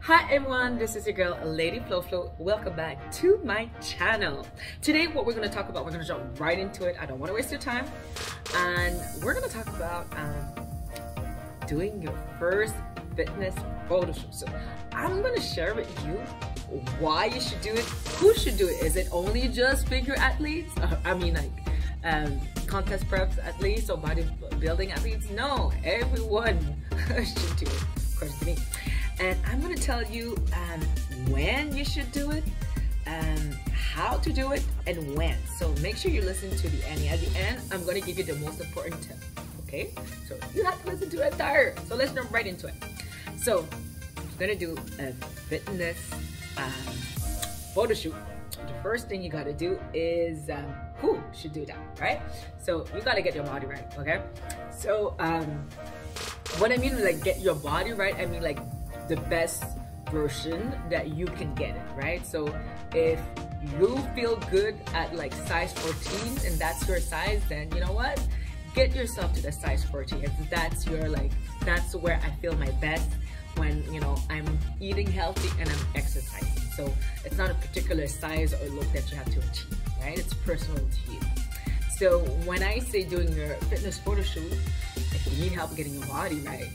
Hi everyone, this is your girl Lady Flo Flo. Welcome back to my channel. Today what we're going to talk about, we're going to jump right into it. I don't want to waste your time. And we're going to talk about um, doing your first fitness photo shoot. So I'm going to share with you why you should do it, who should do it. Is it only just figure athletes? I mean like um, contest preps athletes or bodybuilding athletes? No, everyone should do it. Of course, me and I'm going to tell you um, when you should do it, um, how to do it, and when. So make sure you listen to the end. At the end, I'm going to give you the most important tip. Okay? So you have to listen to it entire. So let's jump right into it. So I'm going to do a fitness um, photo shoot. The first thing you got to do is um, who should do that, right? So you got to get your body right. Okay? So um, what I mean is like get your body right, I mean like the best version that you can get it, right? So if you feel good at like size 14 and that's your size, then you know what? Get yourself to the size 14. If that's your like, that's where I feel my best when, you know, I'm eating healthy and I'm exercising. So it's not a particular size or look that you have to achieve, right? It's personal to you. So when I say doing your fitness photo shoot, if you need help getting your body right,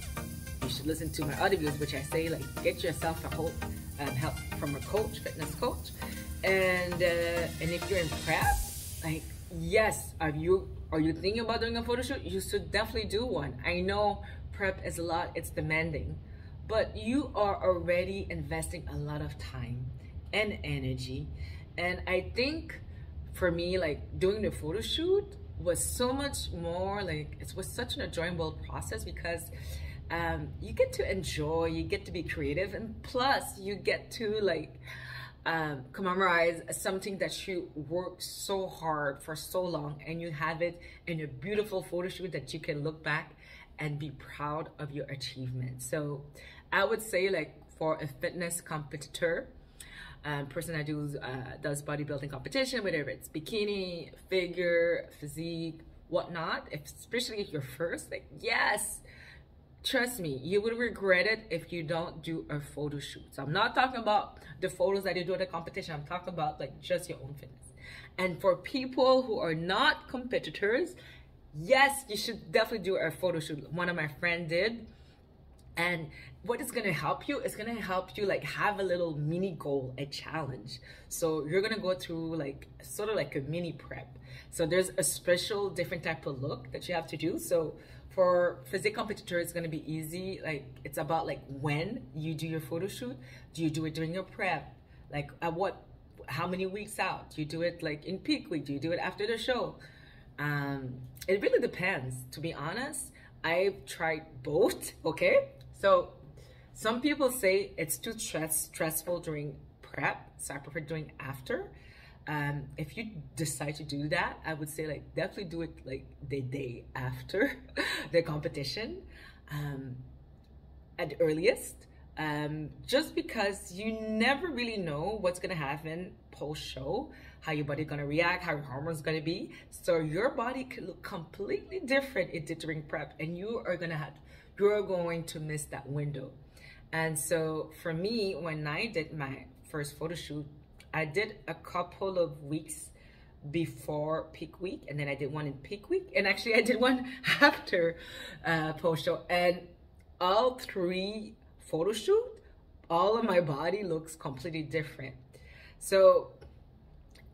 you should listen to my other videos, which I say like get yourself a help, um, help from a coach, fitness coach, and uh, and if you're in prep, like yes, are you are you thinking about doing a photo shoot? You should definitely do one. I know prep is a lot, it's demanding, but you are already investing a lot of time and energy, and I think for me, like doing the photo shoot was so much more like it was such an enjoyable process because um, you get to enjoy, you get to be creative, and plus you get to like um, commemorate something that you worked so hard for so long and you have it in a beautiful photo shoot that you can look back and be proud of your achievement. So I would say like for a fitness competitor, um, person that does, uh, does bodybuilding competition, whether it's bikini, figure, physique, whatnot, especially if you're first, like yes, trust me, you will regret it if you don't do a photo shoot. So I'm not talking about the photos that you do at the competition. I'm talking about like just your own fitness. And for people who are not competitors, yes, you should definitely do a photo shoot. One of my friends did. And what is going to help you is going to help you like have a little mini goal, a challenge. So you're going to go through like sort of like a mini prep. So there's a special different type of look that you have to do. So for physique competitor it's going to be easy. Like it's about like when you do your photo shoot. Do you do it during your prep? Like at what how many weeks out? Do you do it like in peak week? Do you do it after the show? Um it really depends. To be honest i've tried both okay? So some people say it's too stress stressful during prep so i prefer doing after um, if you decide to do that, I would say like definitely do it like the day after the competition um, at earliest. Um, just because you never really know what's gonna happen post show, how your body gonna react, how your hormones gonna be. So your body could look completely different it did during prep, and you are gonna have you're going to miss that window. And so for me, when I did my first photo shoot I did a couple of weeks before peak week and then I did one in peak week and actually I did one after uh, post show. And all three photo shoot all of my body looks completely different. So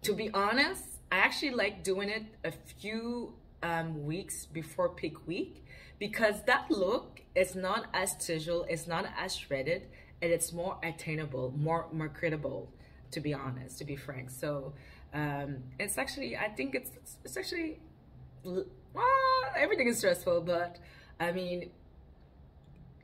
to be honest I actually like doing it a few um, weeks before peak week because that look is not as chisel it's not as shredded and it's more attainable more marketable to be honest, to be frank. So um, it's actually, I think it's, it's actually, well, everything is stressful, but I mean,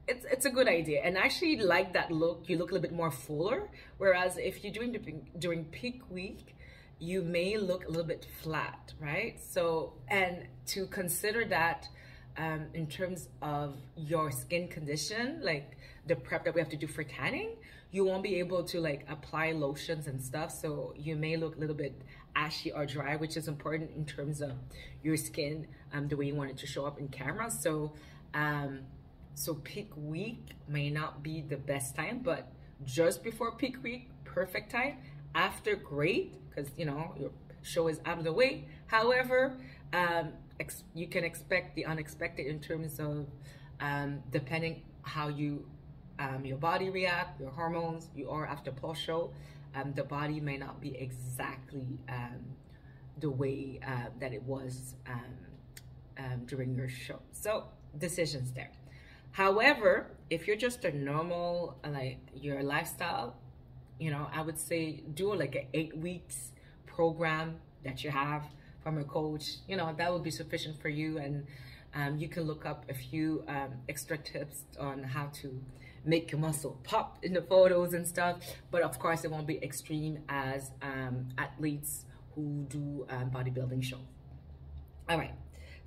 it's it's a good idea and I actually like that look you look a little bit more fuller whereas if you're doing during peak week you may look a little bit flat right so and to consider that um, in terms of your skin condition like the prep that we have to do for tanning you won't be able to like apply lotions and stuff so you may look a little bit ashy or dry which is important in terms of your skin um, the way you want it to show up in camera so um, so peak week may not be the best time but just before peak week, perfect time. After, great, because you know your show is out of the way. However, um, you can expect the unexpected in terms of um, depending how you um, your body react, your hormones, you are after post show. Um, the body may not be exactly um, the way uh, that it was um, during your show. So decisions there. However, if you're just a normal, like your lifestyle, you know, I would say do like an eight weeks program that you have from a coach. You know, that would be sufficient for you. And um, you can look up a few um, extra tips on how to make your muscle pop in the photos and stuff. But of course, it won't be extreme as um, athletes who do um, bodybuilding shows. All right.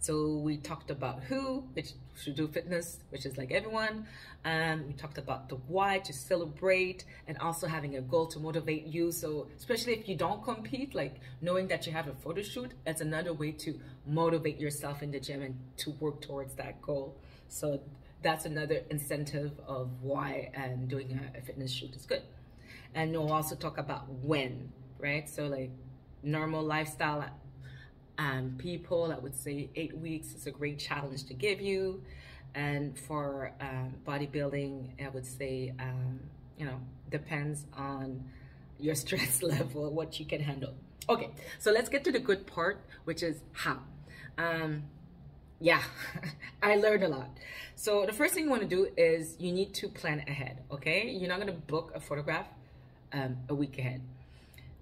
So we talked about who, which should do fitness, which is like everyone. Um, we talked about the why to celebrate and also having a goal to motivate you. So especially if you don't compete, like knowing that you have a photo shoot, that's another way to motivate yourself in the gym and to work towards that goal. So that's another incentive of why um, doing a, a fitness shoot is good. And we'll also talk about when, right? So like normal lifestyle um, people, I would say eight weeks is a great challenge to give you. And for um, bodybuilding, I would say, um, you know, depends on your stress level, what you can handle. Okay, so let's get to the good part, which is how. Um, yeah, I learned a lot. So the first thing you want to do is you need to plan ahead, okay? You're not going to book a photograph um, a week ahead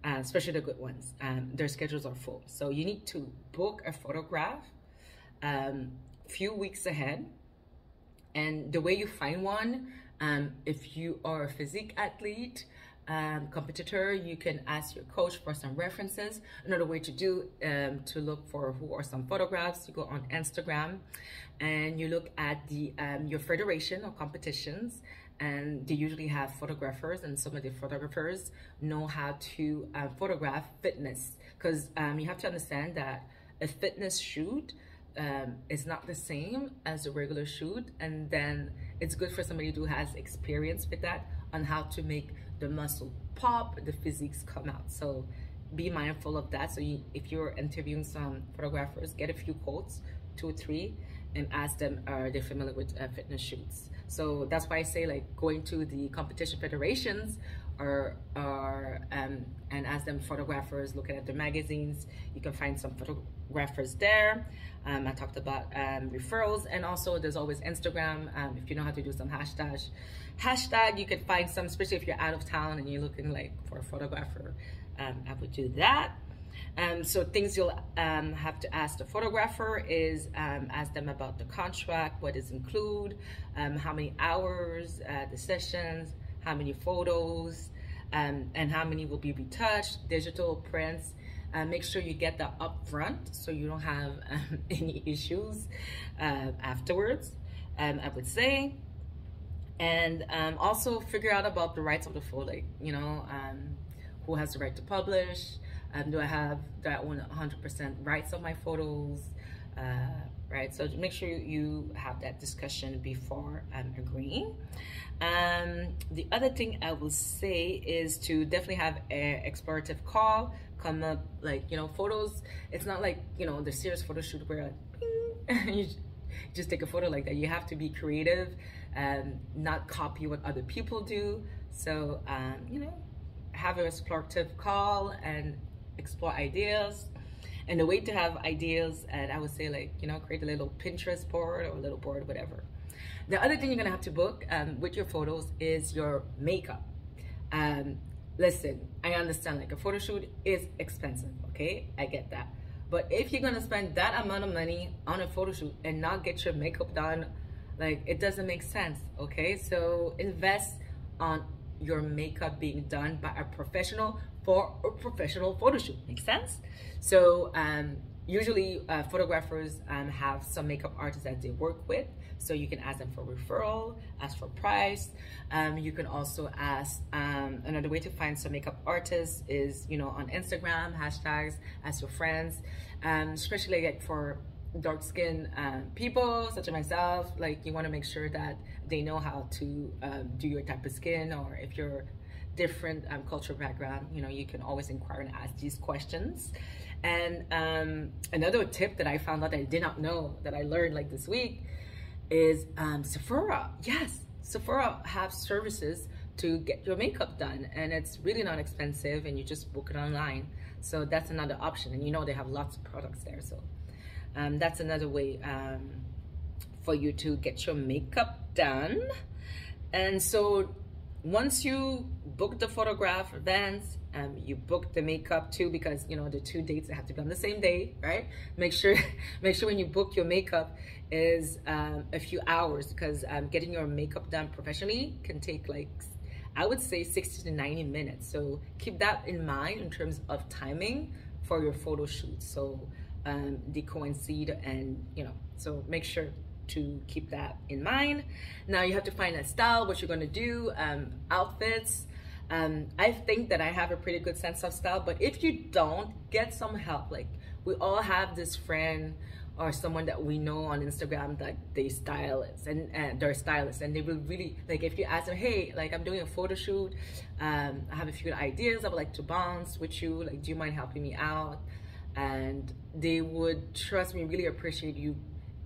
uh, especially the good ones. Um, their schedules are full. So you need to book a photograph um, few weeks ahead. And the way you find one, um, if you are a physique athlete, um, competitor, you can ask your coach for some references. Another way to do um, to look for who are some photographs, you go on Instagram and you look at the um, your federation or competitions and they usually have photographers and some of the photographers know how to uh, photograph fitness. Because um, you have to understand that a fitness shoot um, is not the same as a regular shoot and then it's good for somebody who has experience with that on how to make the muscle pop the physiques come out. So be mindful of that. So you, if you're interviewing some photographers get a few quotes two or three and ask them are they familiar with uh, fitness shoots so that's why I say like going to the competition federations or, or um, and ask them photographers, looking at the magazines, you can find some photographers there. Um, I talked about um, referrals and also there's always Instagram. Um, if you know how to do some hashtags, hashtag, you could find some, especially if you're out of town and you're looking like for a photographer, um, I would do that. Um, so things you'll um, have to ask the photographer is um, ask them about the contract, what is include, um, how many hours, uh, the sessions, how many photos, um, and how many will be retouched, digital prints. Uh, make sure you get that up front so you don't have um, any issues uh, afterwards, I would say. And also figure out about the rights of the photo, like, you know, who has the right to publish, um, do I have, do I own 100% rights of my photos? Uh, right, so make sure you have that discussion before um, agreeing. Um, the other thing I will say is to definitely have an explorative call come up like you know photos it's not like you know the serious photo shoot where like, you just take a photo like that you have to be creative and not copy what other people do so um, you know have an explorative call and explore ideas and the way to have ideas and I would say like, you know, create a little Pinterest board or a little board, whatever. The other thing you're gonna have to book um, with your photos is your makeup. Um, listen, I understand like a photo shoot is expensive, okay? I get that. But if you're gonna spend that amount of money on a photo shoot and not get your makeup done, like it doesn't make sense, okay? So invest on your makeup being done by a professional for a professional photo shoot. Make sense? So um, usually uh, photographers um, have some makeup artists that they work with. So you can ask them for referral, ask for price. Um, you can also ask, um, another way to find some makeup artists is, you know, on Instagram, hashtags, ask your friends, um, especially like for dark skinned um, people such as myself like you want to make sure that they know how to um, do your type of skin or if you're different um, cultural background you know you can always inquire and ask these questions. And um, another tip that i found out that i did not know that i learned like this week is um, sephora. Yes sephora have services to get your makeup done and it's really not expensive and you just book it online. So that's another option and you know they have lots of products there. So um, that's another way um, for you to get your makeup done. And so once you book the photograph events um, you book the makeup too because you know the two dates have to be on the same day right make sure make sure when you book your makeup is um, a few hours because um, getting your makeup done professionally can take like I would say 60 to 90 minutes. So keep that in mind in terms of timing for your photo shoot. So um, they coincide and, you know, so make sure to keep that in mind. Now you have to find a style, what you're gonna do, um, outfits. Um, I think that I have a pretty good sense of style, but if you don't, get some help. Like we all have this friend or someone that we know on Instagram that they stylists and, and they're stylists and they will really like if you ask them hey like I'm doing a photo shoot um, I have a few ideas I would like to bounce with you like do you mind helping me out and they would trust me really appreciate you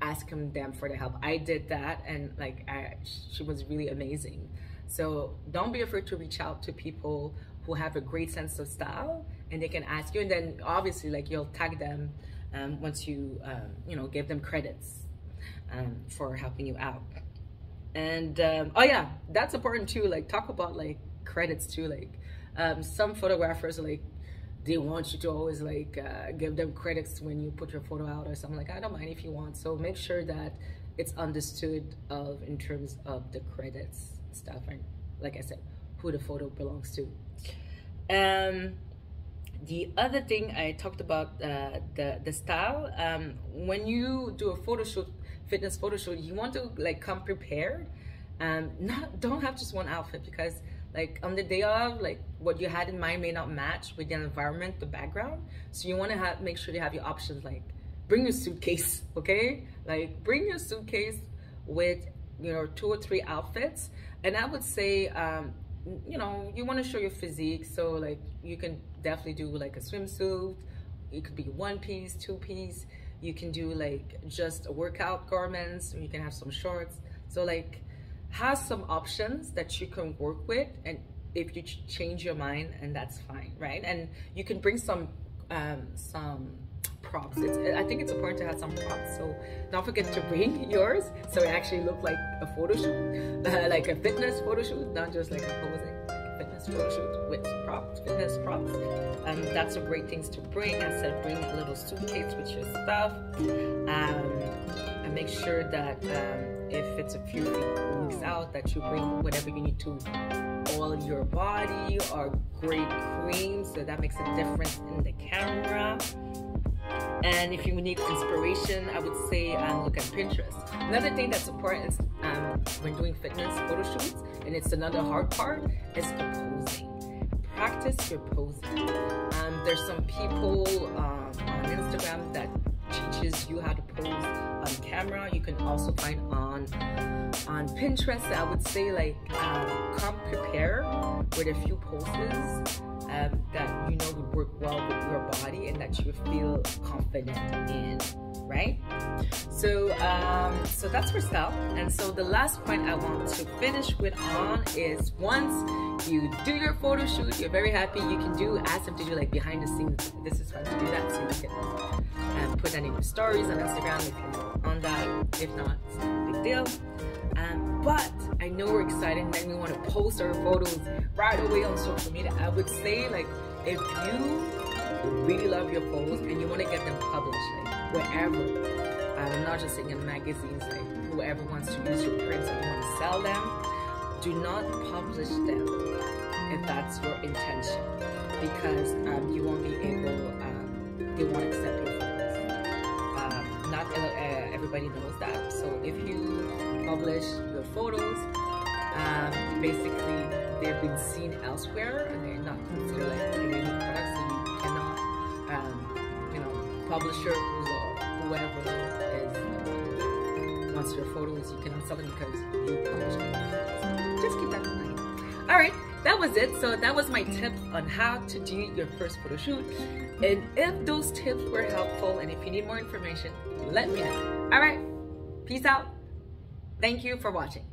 asking them for the help. I did that and like I, she was really amazing. So don't be afraid to reach out to people who have a great sense of style and they can ask you and then obviously like you'll tag them um, once you um, you know give them credits um, for helping you out. And um, oh yeah that's important too like talk about like credits too like um, some photographers like they want you to always like uh, give them credits when you put your photo out or something like I don't mind if you want so make sure that it's understood of in terms of the credits stuff and like I said who the photo belongs to um the other thing I talked about uh, the the style. Um, when you do a photo shoot, fitness photo shoot, you want to like come prepared. Um, not don't have just one outfit because like on the day of, like what you had in mind may not match with the environment, the background. So you want to have make sure you have your options. Like bring your suitcase, okay? Like bring your suitcase with you know two or three outfits, and I would say um, you know, you want to show your physique. So like you can definitely do like a swimsuit. It could be one piece, two piece. You can do like just workout garments. you can have some shorts. So like have some options that you can work with and if you change your mind and that's fine, right? And you can bring some um, some props. It's, I think it's important to have some props. So don't forget to bring yours so it actually look like a photo shoot, like a fitness photo shoot, not just like a posing fitness photo shoot with props, fitness props. Um, that's a great things to bring. I said bring a little suitcase with your stuff. Um, and make sure that um, if it's a few weeks out that you bring whatever you need to oil your body or great cream so that makes a difference in the camera and if you need inspiration, I would say um, look at Pinterest. Another thing that's important is um, when doing fitness photo shoots, and it's another hard part, is the posing. Practice your posing. Um, there's some people um, on Instagram that teaches you how to pose on camera. You can also find on on Pinterest. I would say like um, come prepare with a few poses um, that you know would work well with your body and that you would feel confident in right so um, so that's for style and so the last point I want to finish with on is once you do your photo shoot you're very happy you can do ask them to do like behind the scenes this is fun to do that so you can put any new stories on Instagram if you're on that. If not it's no big deal. Um, but I know we're excited and we want to post our photos right away on social media. I would say like if you really love your photos and you want to get them published like wherever, um, not just saying in magazines, like whoever wants to use your prints and you want to sell them, do not publish them if that's your intention. Because um, you won't be able, um, they won't accept knows that. So if you publish your photos. Um, basically, they've been seen elsewhere and they're not considered like unique products, so you cannot, um, you know, publisher or whoever is wants your photos, you cannot sell them because you published them. Just keep that in mind. All right, that was it. So that was my tips on how to do your first photo shoot. And if those tips were helpful and if you need more information, let me know. All right, peace out. Thank you for watching.